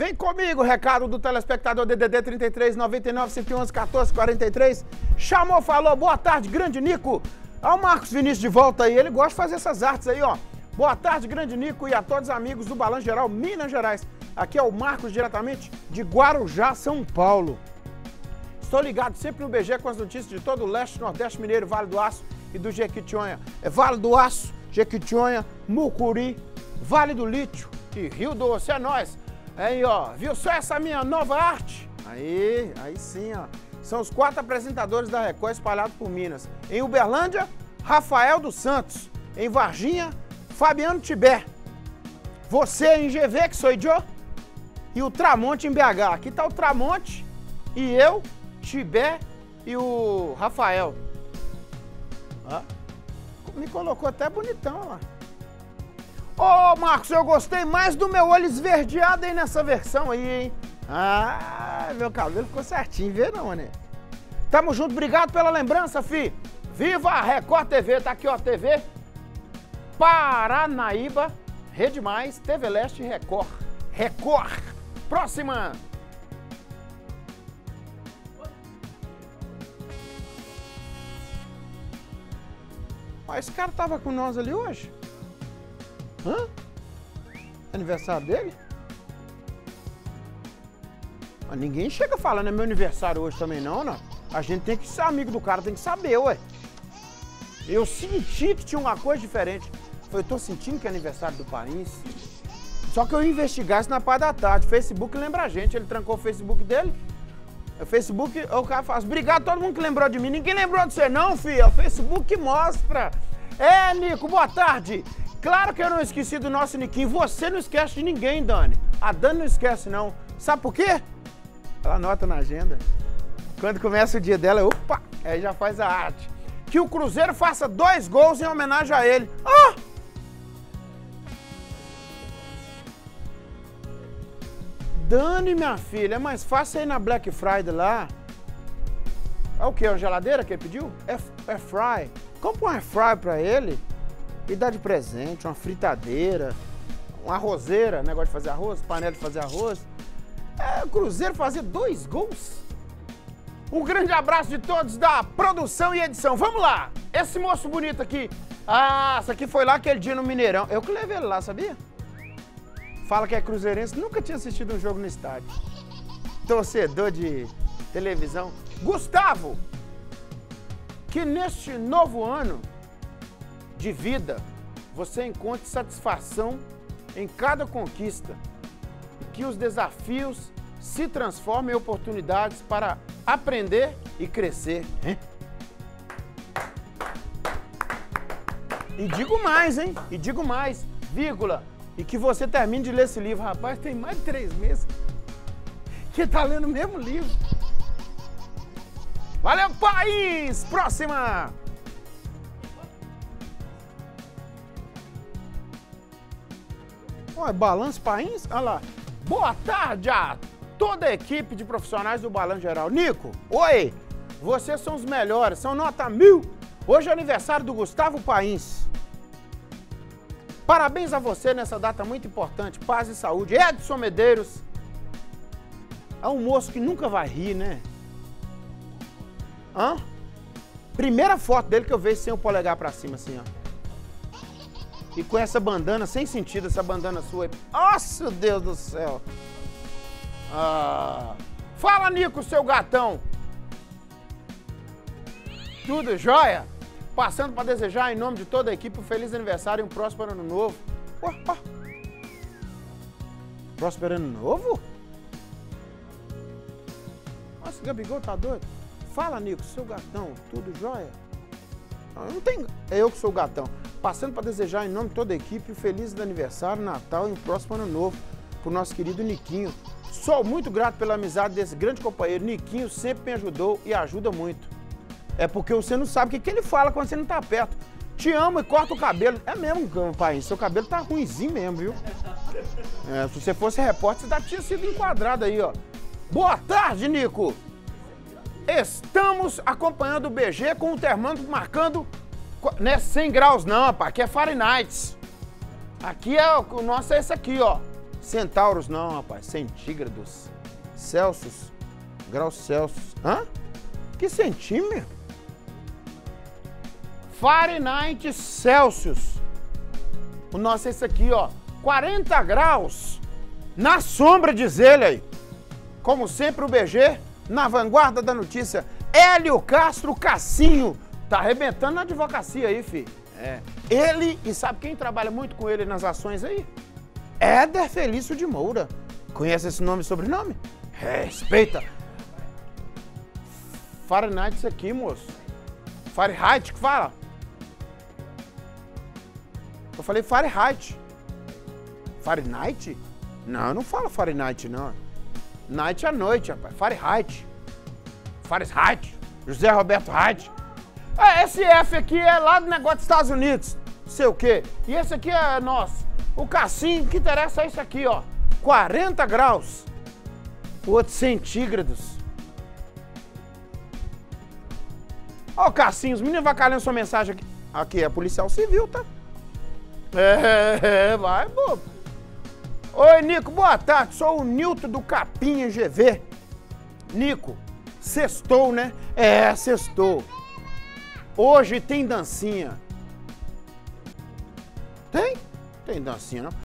Vem comigo, recado do telespectador DDD 33 99 111 14 43. Chamou, falou, boa tarde, grande Nico. Olha o Marcos Vinícius de volta aí, ele gosta de fazer essas artes aí, ó. Boa tarde, grande Nico e a todos os amigos do Balanço Geral Minas Gerais. Aqui é o Marcos, diretamente de Guarujá, São Paulo. Estou ligado sempre no BG com as notícias de todo o leste, nordeste mineiro, Vale do Aço e do Jequitinhonha. É Vale do Aço, Jequitinhonha, Mucuri, Vale do Lítio e Rio Doce. É nóis. Aí, ó, viu só essa minha nova arte? Aí, aí sim, ó. São os quatro apresentadores da Record espalhados por Minas. Em Uberlândia, Rafael dos Santos. Em Varginha, Fabiano Tibé. Você em GV, que sou eu. E o Tramonte em BH. Aqui tá o Tramonte e eu, Tibé e o Rafael. Ó, me colocou até bonitão lá. Ô, oh, Marcos, eu gostei mais do meu olho esverdeado aí nessa versão aí, hein? Ah, meu cabelo ficou certinho, vê não, né? Tamo junto, obrigado pela lembrança, fi. Viva a Record TV, tá aqui, ó, TV. Paranaíba, Rede Mais, TV Leste Record. Record. Próxima. Ó, esse cara tava com nós ali hoje? Hã? Aniversário dele? Mas ninguém chega falando, é meu aniversário hoje também não, não. A gente tem que ser amigo do cara, tem que saber, ué. Eu senti que tinha uma coisa diferente. Eu tô sentindo que é aniversário do país. Só que eu investigasse na parte da tarde. Facebook lembra a gente, ele trancou o Facebook dele. O Facebook, o cara faz, obrigado a todo mundo que lembrou de mim. Ninguém lembrou de você não, filho. O Facebook mostra. É, Nico, boa tarde. Claro que eu não esqueci do nosso Niquinho. Você não esquece de ninguém, Dani. A Dani não esquece, não. Sabe por quê? Ela anota na agenda. Quando começa o dia dela, opa, aí já faz a arte. Que o Cruzeiro faça dois gols em homenagem a ele. Ah! Dani, minha filha, é mais fácil ir na Black Friday lá. É o que? Uma geladeira que ele pediu? É, é fry. Compra um air fry pra ele e dá de presente uma fritadeira, uma arrozeira, negócio de fazer arroz, panela de fazer arroz. É, o Cruzeiro fazer dois gols. Um grande abraço de todos da produção e edição. Vamos lá! Esse moço bonito aqui. Ah, essa aqui foi lá aquele dia no Mineirão. Eu que levei ele lá, sabia? Fala que é cruzeirense, nunca tinha assistido um jogo no estádio. Torcedor de televisão. Gustavo, que neste novo ano de vida, você encontre satisfação em cada conquista e que os desafios se transformem em oportunidades para aprender e crescer. Hein? E digo mais, hein? E digo mais, vírgula, e que você termine de ler esse livro. Rapaz, tem mais de três meses que tá lendo o mesmo livro. Valeu, país! Próxima! Olha, Balanço País, olha lá. Boa tarde a toda a equipe de profissionais do Balanço Geral. Nico, oi! Vocês são os melhores, são nota mil. Hoje é aniversário do Gustavo País. Parabéns a você nessa data muito importante. Paz e saúde. Edson Medeiros. É um moço que nunca vai rir, né? Hã? Primeira foto dele que eu vejo sem o polegar pra cima, assim, ó. E com essa bandana, sem sentido, essa bandana sua. Nossa, Deus do céu. Ah. Fala, Nico, seu gatão. Tudo jóia? Passando para desejar, em nome de toda a equipe, um feliz aniversário e um próspero ano novo. Próspero ano novo? Nossa, Gabigol tá doido? Fala, Nico, seu gatão, tudo jóia? Não tem. É eu que sou o gatão. Passando para desejar, em nome de toda a equipe, um feliz aniversário, Natal e um próximo ano novo para o nosso querido Niquinho. Sou muito grato pela amizade desse grande companheiro. Niquinho sempre me ajudou e ajuda muito. É porque você não sabe o que, que ele fala quando você não está perto. Te amo e corta o cabelo. É mesmo, pai. Seu cabelo tá ruimzinho mesmo, viu? É, se você fosse repórter, você já tinha sido enquadrado aí, ó. Boa tarde, Nico! Estamos acompanhando o BG com o termômetro marcando não é 100 graus não, rapaz. Aqui é Fahrenheit. Aqui é o nosso é esse aqui, ó. Centauros não, rapaz. Centígrados. Celsius. Graus Celsius. Hã? Que centímetro? Fahrenheit Celsius. O nosso é esse aqui, ó. 40 graus. Na sombra, diz ele aí. Como sempre, o BG, na vanguarda da notícia. Hélio Castro Cassinho. Tá arrebentando na advocacia aí, fi. É. Ele, e sabe quem trabalha muito com ele nas ações aí? Éder Felício de Moura. Conhece esse nome e sobrenome? Respeita. Fahrenheit isso aqui, moço. Fahrenheit que fala? Eu falei Fahrenheit. Fahrenheit? Não, não fala Fahrenheit, não. Night é noite, rapaz. Fahrenheit. Fahrenheit. José Roberto Reit. Ah, esse F aqui é lá do negócio dos Estados Unidos. Não sei o quê. E esse aqui é nosso. O Cassim, que interessa é isso aqui, ó. 40 graus. O outro centígrados. Ó, o Cassim, os meninos vão sua mensagem aqui. Aqui é policial civil, tá? É, vai, bobo. Oi, Nico, boa tarde. Sou o Nilton do Capinha GV. Nico, sextou, né? É, sextou. Hoje tem dancinha. Tem? Tem dancinha, não?